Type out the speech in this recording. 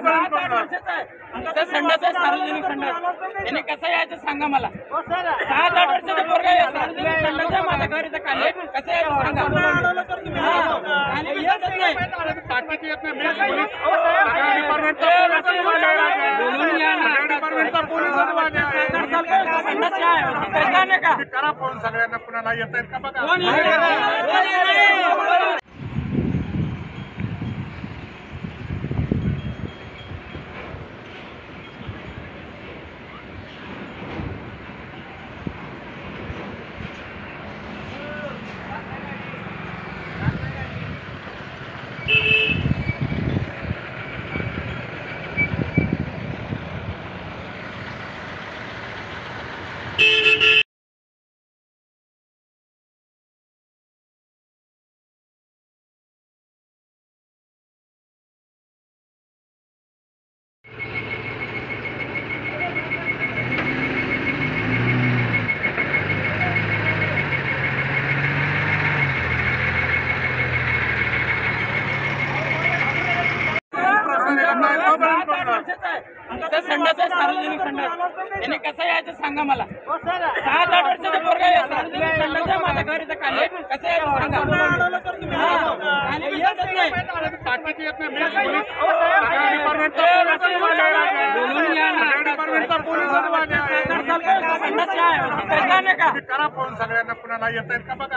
तर संडास आहे सार्वजनिक संडास याने कसं यायचं सांगा मला सात आठ वर्षाचा पोरगा आहे सार्वजनिक संडास आहे माझ्या घर इथं खाली कसं यायचं सांगा हा. आणि विसरतच नाही बोलून या ना. संडास आहे पैसा नाही का करा फोन सगळ्यांना पुन्हा येत आहेत का बघा कोण येतं? कोण येतं? तर संडास आहे सार्वजनिक संडास याने कसं यायचं सांगा मला सात आठ वर्षाचा पोरगा आहे सार्वजनिक संडास आहे माझ्या घर इथं खाली कसं यायचं सांगा हा. सगळ्यांना पुन्हा येत आहेत का बघा?